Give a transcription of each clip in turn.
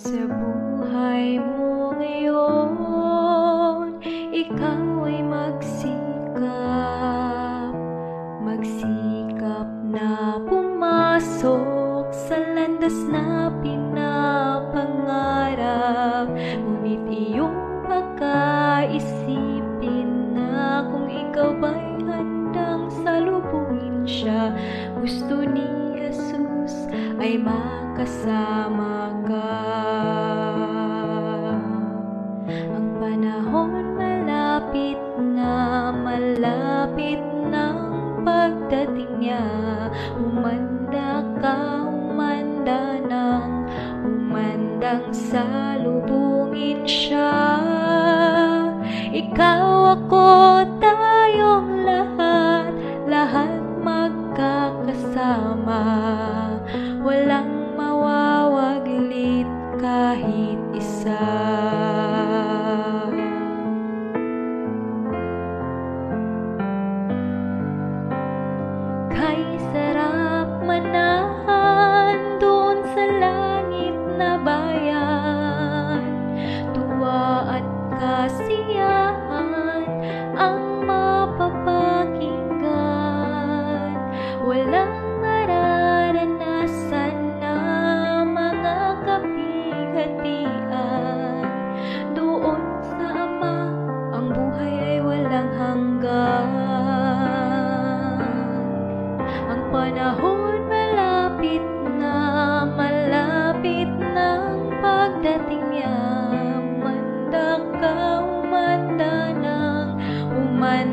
Sa buhay mo ngayon, ikaw ay magsikap. Magsikap na pumasok sa landas na pinapangarap. Ngunit iyong pagkaisipin ay makasama ka. Ang panahon malapit na malapit ng pagdating niya. Umanda ka, umanda ng umandang salubungin siya. Ikaw ako,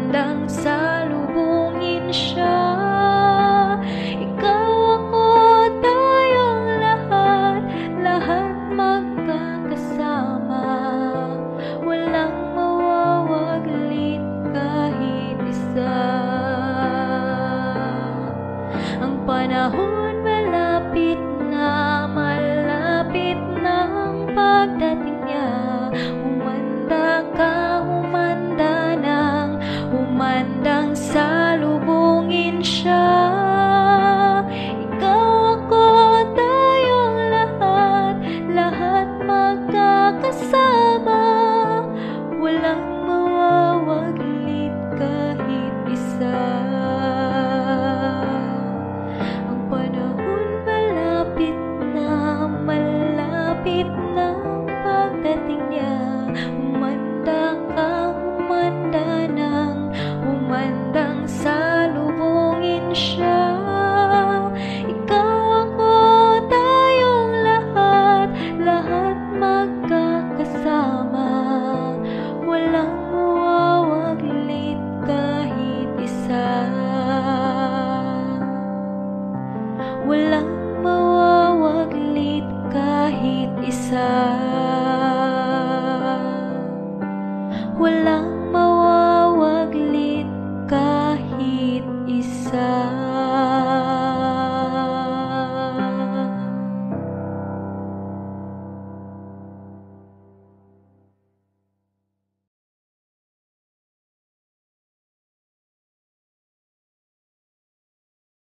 umandang salubungin siya. Ikaw ako, tayong lahat, lahat magkakasama. Walang mawawaglit kahit isa. Ang panahon malapit na Walang mawawaglit kahit isa. Walang